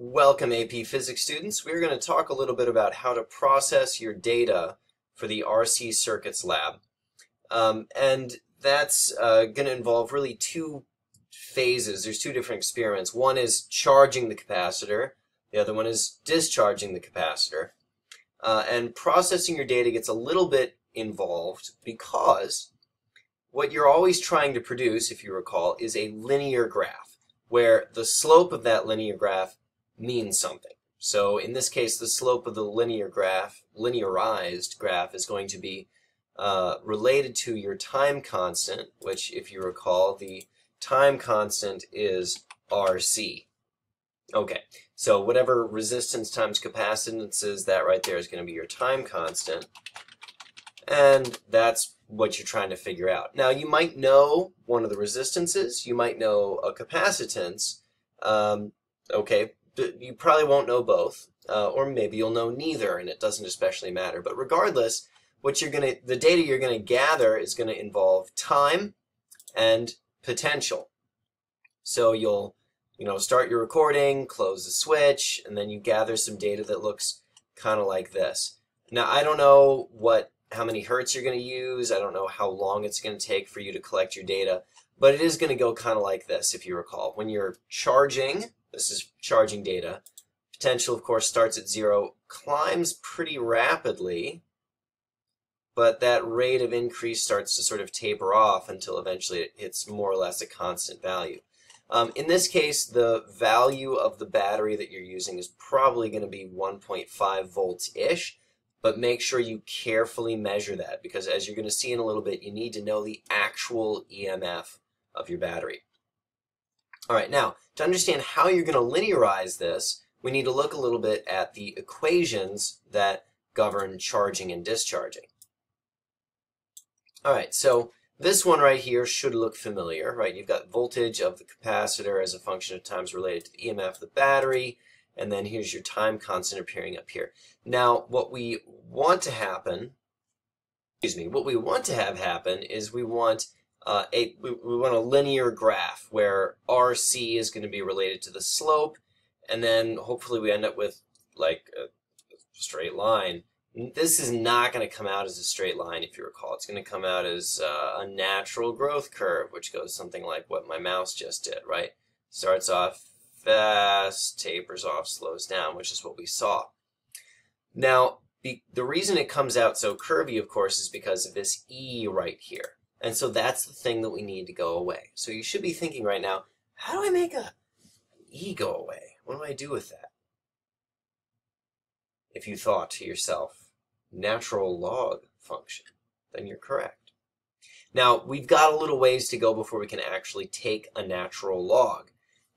Welcome AP Physics students. We're going to talk a little bit about how to process your data for the RC Circuits lab. Um, and that's uh, going to involve really two phases. There's two different experiments. One is charging the capacitor. The other one is discharging the capacitor. Uh, and processing your data gets a little bit involved because what you're always trying to produce, if you recall, is a linear graph where the slope of that linear graph means something. So in this case, the slope of the linear graph, linearized graph, is going to be uh, related to your time constant, which, if you recall, the time constant is RC. Okay, so whatever resistance times capacitance is, that right there is going to be your time constant. And that's what you're trying to figure out. Now, you might know one of the resistances. You might know a capacitance. Um, okay, you probably won't know both, uh, or maybe you'll know neither, and it doesn't especially matter. But regardless, what you're gonna, the data you're gonna gather is gonna involve time and potential. So you'll, you know, start your recording, close the switch, and then you gather some data that looks kind of like this. Now, I don't know what, how many hertz you're going to use. I don't know how long it's going to take for you to collect your data, but it is going to go kind of like this, if you recall. When you're charging, this is charging data. Potential, of course, starts at zero, climbs pretty rapidly, but that rate of increase starts to sort of taper off until eventually it hits more or less a constant value. Um, in this case, the value of the battery that you're using is probably going to be 1.5 volts-ish, but make sure you carefully measure that because as you're going to see in a little bit, you need to know the actual EMF of your battery. All right, now, to understand how you're going to linearize this, we need to look a little bit at the equations that govern charging and discharging. All right, so this one right here should look familiar, right? You've got voltage of the capacitor as a function of times related to the EMF of the battery, and then here's your time constant appearing up here. Now, what we want to happen, excuse me, what we want to have happen is we want uh, a, we, we want a linear graph where RC is going to be related to the slope, and then hopefully we end up with like a straight line. This is not going to come out as a straight line, if you recall. It's going to come out as uh, a natural growth curve, which goes something like what my mouse just did, right? Starts off fast, tapers off, slows down, which is what we saw. Now, the reason it comes out so curvy, of course, is because of this E right here. And so that's the thing that we need to go away. So you should be thinking right now, how do I make a E go away? What do I do with that? If you thought to yourself, natural log function, then you're correct. Now, we've got a little ways to go before we can actually take a natural log.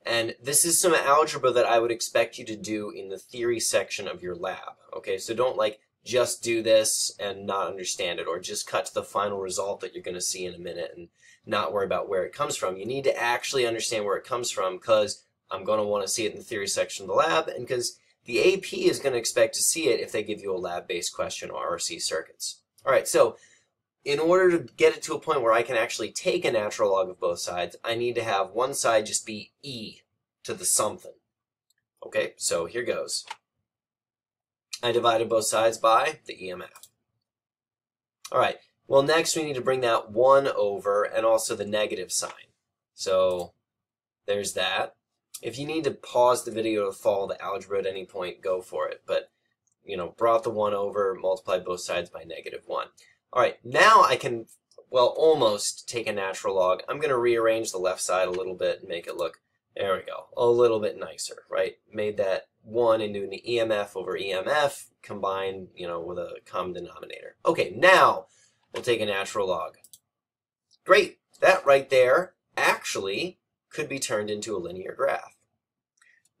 And this is some algebra that I would expect you to do in the theory section of your lab. Okay, so don't like just do this and not understand it, or just cut to the final result that you're going to see in a minute and not worry about where it comes from. You need to actually understand where it comes from because I'm going to want to see it in the theory section of the lab, and because the AP is going to expect to see it if they give you a lab-based question or RC circuits. All right, so in order to get it to a point where I can actually take a natural log of both sides, I need to have one side just be e to the something. Okay, so here goes. I divided both sides by the EMF. All right, well next we need to bring that 1 over and also the negative sign. So there's that. If you need to pause the video to follow the algebra at any point, go for it. But, you know, brought the 1 over, multiplied both sides by negative 1. All right, now I can, well, almost take a natural log. I'm going to rearrange the left side a little bit and make it look, there we go, a little bit nicer, right? Made that 1 into an EMF over EMF combined, you know, with a common denominator. Okay, now we'll take a natural log. Great, that right there actually could be turned into a linear graph.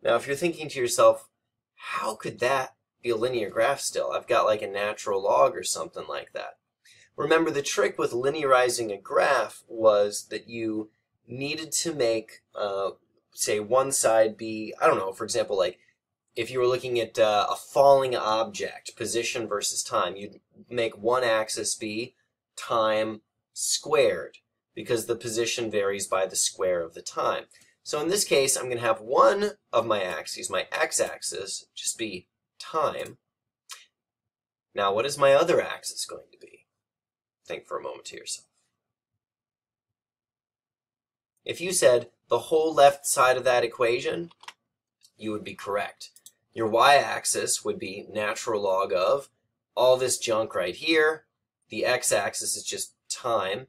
Now, if you're thinking to yourself, how could that be a linear graph still? I've got like a natural log or something like that. Remember, the trick with linearizing a graph was that you needed to make, uh, say, one side be, I don't know, for example, like if you were looking at uh, a falling object, position versus time, you'd make one axis be time squared because the position varies by the square of the time. So in this case, I'm going to have one of my axes, my x-axis, just be time. Now, what is my other axis going to be? Think for a moment to yourself. If you said the whole left side of that equation, you would be correct. Your y-axis would be natural log of all this junk right here. The x-axis is just time.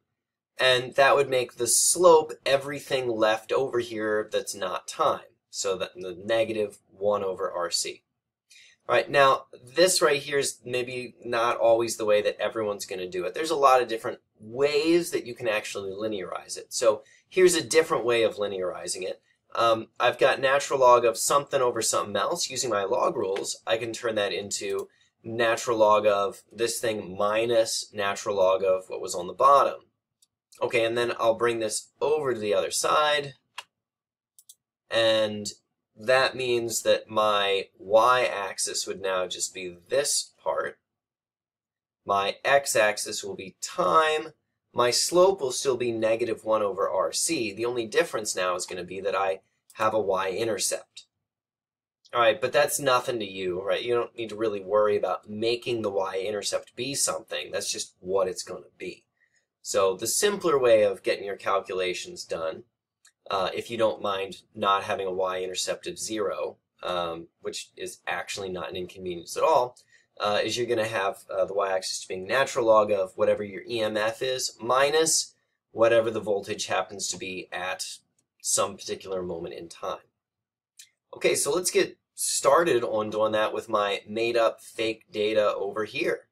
And that would make the slope everything left over here that's not time. So that the negative 1 over RC. All right, now this right here is maybe not always the way that everyone's going to do it. There's a lot of different ways that you can actually linearize it. So here's a different way of linearizing it. Um, I've got natural log of something over something else. Using my log rules, I can turn that into natural log of this thing minus natural log of what was on the bottom. Okay, and then I'll bring this over to the other side. And that means that my y-axis would now just be this part. My x-axis will be time. My slope will still be negative 1 over rc. The only difference now is going to be that I have a y-intercept. All right, but that's nothing to you, right? You don't need to really worry about making the y-intercept be something. That's just what it's going to be. So the simpler way of getting your calculations done, uh, if you don't mind not having a y-intercept of 0, um, which is actually not an inconvenience at all, uh, is you're going to have uh, the y-axis being natural log of whatever your EMF is minus whatever the voltage happens to be at some particular moment in time. Okay, so let's get started on doing that with my made up fake data over here.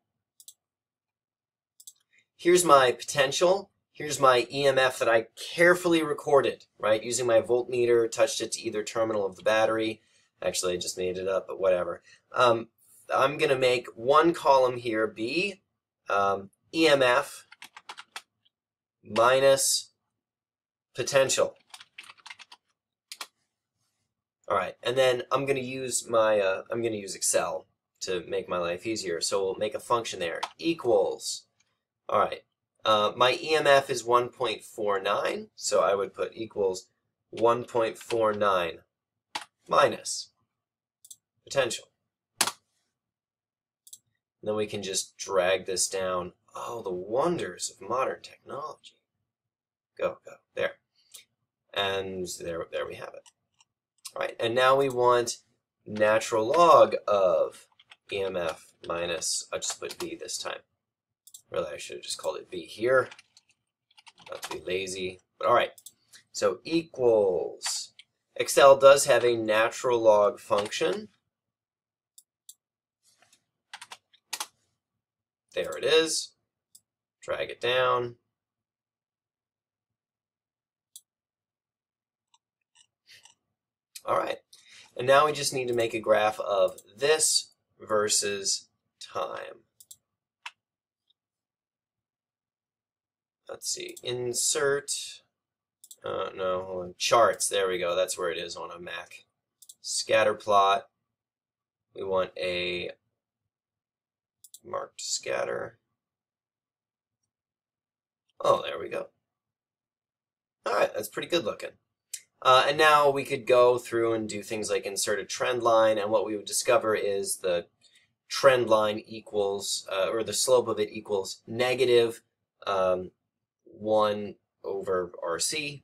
Here's my potential. Here's my EMF that I carefully recorded, right? Using my voltmeter, touched it to either terminal of the battery. Actually, I just made it up, but whatever. Um, I'm going to make one column here be um, EMF minus potential. All right, and then I'm going to use my, uh, I'm going to use Excel to make my life easier. So we'll make a function there, equals, all right, uh, my EMF is 1.49, so I would put equals 1.49 minus potential. And then we can just drag this down. Oh, the wonders of modern technology. Go, go, there. And there, there we have it. All right, and now we want natural log of EMF minus, I'll just put V this time. Really, I should have just called it V here. Not to be lazy, but all right. So equals, Excel does have a natural log function. There it is. Drag it down. All right. And now we just need to make a graph of this versus time. Let's see, insert, uh, no, charts, there we go, that's where it is on a Mac. Scatter plot, we want a marked scatter. Oh, there we go. All right, that's pretty good looking. Uh, and now we could go through and do things like insert a trend line, and what we would discover is the trend line equals, uh, or the slope of it equals negative um, 1 over RC.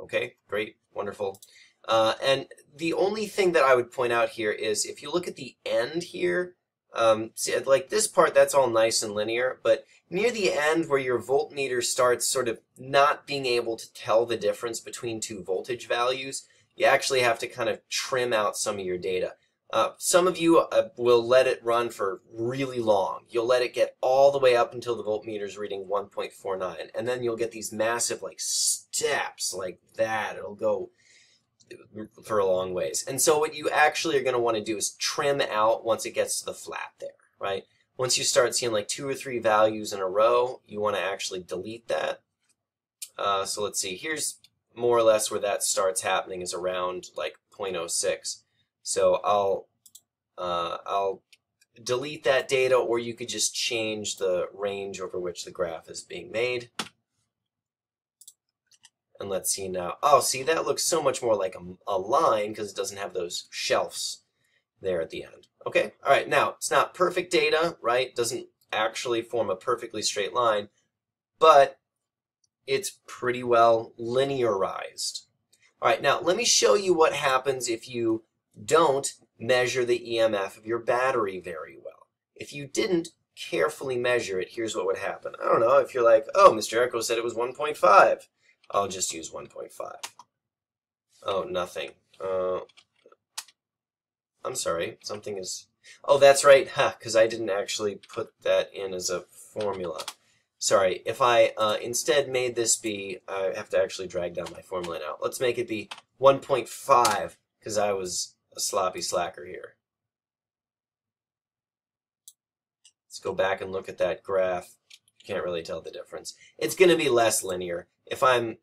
Okay, great, wonderful. Uh, and the only thing that I would point out here is if you look at the end here, um, see, like this part, that's all nice and linear, but near the end where your voltmeter starts sort of not being able to tell the difference between two voltage values, you actually have to kind of trim out some of your data. Uh, some of you uh, will let it run for really long. You'll let it get all the way up until the voltmeter is reading 1.49, and then you'll get these massive like steps like that. It'll go for a long ways. And so what you actually are going to want to do is trim out once it gets to the flat there, right? Once you start seeing like two or three values in a row, you want to actually delete that. Uh, so let's see, here's more or less where that starts happening is around like 0.06. So I'll, uh, I'll delete that data or you could just change the range over which the graph is being made. And let's see now. Oh, see, that looks so much more like a, a line because it doesn't have those shelves there at the end. Okay, all right, now, it's not perfect data, right? Doesn't actually form a perfectly straight line, but it's pretty well linearized. All right, now let me show you what happens if you don't measure the EMF of your battery very well. If you didn't carefully measure it, here's what would happen. I don't know, if you're like, oh, Mr. Arico said it was 1.5, I'll just use 1.5. Oh, nothing. Uh, I'm sorry, something is... Oh, that's right, because I didn't actually put that in as a formula. Sorry, if I uh, instead made this be, I have to actually drag down my formula now. Let's make it be 1.5, because I was a sloppy slacker here. Let's go back and look at that graph. Can't really tell the difference. It's going to be less linear. If I'm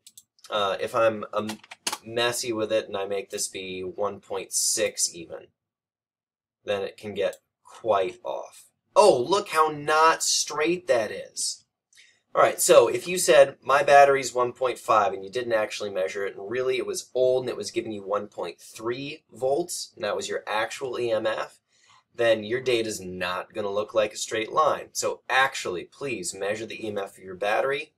uh, if I'm um, messy with it and I make this be 1.6 even, then it can get quite off. Oh, look how not straight that is. All right, so if you said my battery's 1.5 and you didn't actually measure it, and really it was old and it was giving you 1.3 volts, and that was your actual EMF, then your data is not going to look like a straight line. So actually, please measure the EMF of your battery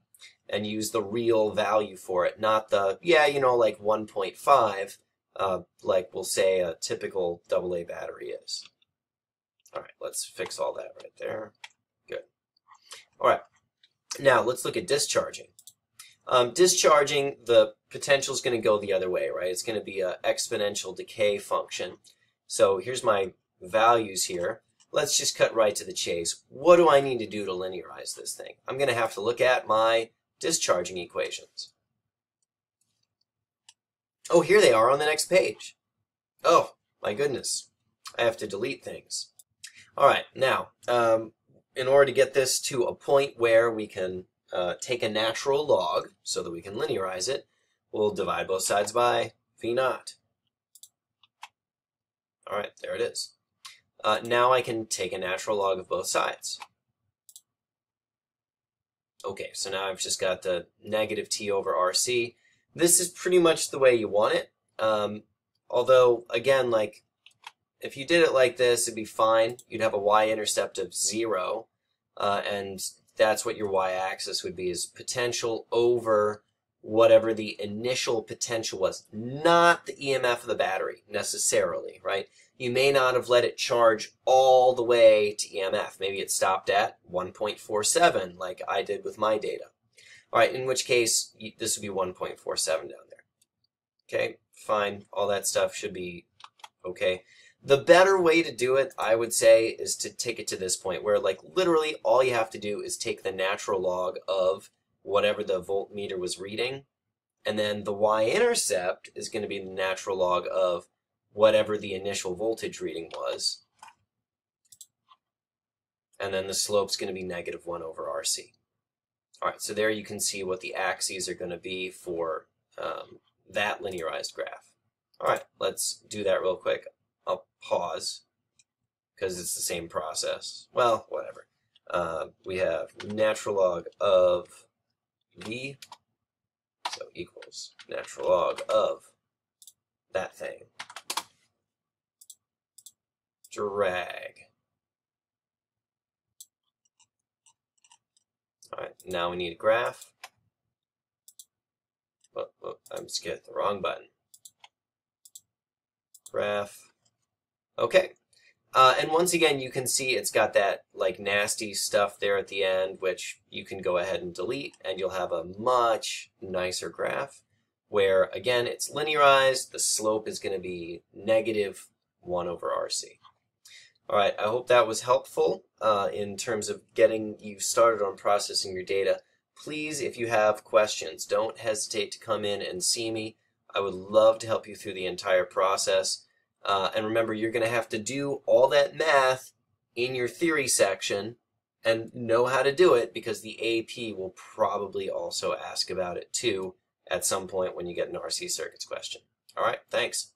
and use the real value for it, not the, yeah, you know, like 1.5, uh, like we'll say a typical AA battery is. All right, let's fix all that right there. Good. All right, now let's look at discharging. Um, discharging, the potential is going to go the other way, right? It's going to be an exponential decay function. So here's my values here. Let's just cut right to the chase. What do I need to do to linearize this thing? I'm going to have to look at my discharging equations. Oh, here they are on the next page. Oh, my goodness. I have to delete things. All right, now, um, in order to get this to a point where we can uh, take a natural log so that we can linearize it, we'll divide both sides by V naught. All right, there it is. Uh, now I can take a natural log of both sides. Okay, so now I've just got the negative t over rc. This is pretty much the way you want it. Um, although, again, like, if you did it like this, it'd be fine. You'd have a y-intercept of 0, uh, and that's what your y-axis would be, is potential over whatever the initial potential was, not the EMF of the battery, necessarily, right? You may not have let it charge all the way to EMF. Maybe it stopped at 1.47 like I did with my data. All right, in which case this would be 1.47 down there. Okay, fine. All that stuff should be okay. The better way to do it, I would say, is to take it to this point where like literally all you have to do is take the natural log of whatever the voltmeter was reading and then the y-intercept is going to be the natural log of whatever the initial voltage reading was. And then the slope's going to be negative 1 over RC. All right, so there you can see what the axes are going to be for um, that linearized graph. All right, let's do that real quick. I'll pause because it's the same process. Well, whatever. Uh, we have natural log of V, so equals natural log of that thing drag. Alright, now we need a graph. Oh, oh, I'm getting the wrong button. Graph. Okay. Uh, and once again, you can see it's got that like nasty stuff there at the end, which you can go ahead and delete, and you'll have a much nicer graph where, again, it's linearized. The slope is going to be negative 1 over RC. All right, I hope that was helpful uh, in terms of getting you started on processing your data. Please, if you have questions, don't hesitate to come in and see me. I would love to help you through the entire process. Uh, and remember, you're going to have to do all that math in your theory section and know how to do it because the AP will probably also ask about it too at some point when you get an RC circuits question. All right, thanks.